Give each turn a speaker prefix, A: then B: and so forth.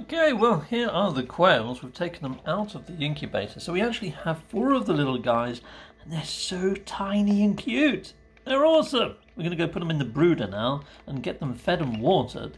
A: Okay, well, here are the quails. We've taken them out of the incubator. So we actually have four of the little guys, and they're so tiny and cute. They're awesome. We're going to go put them in the brooder now and get them fed and watered.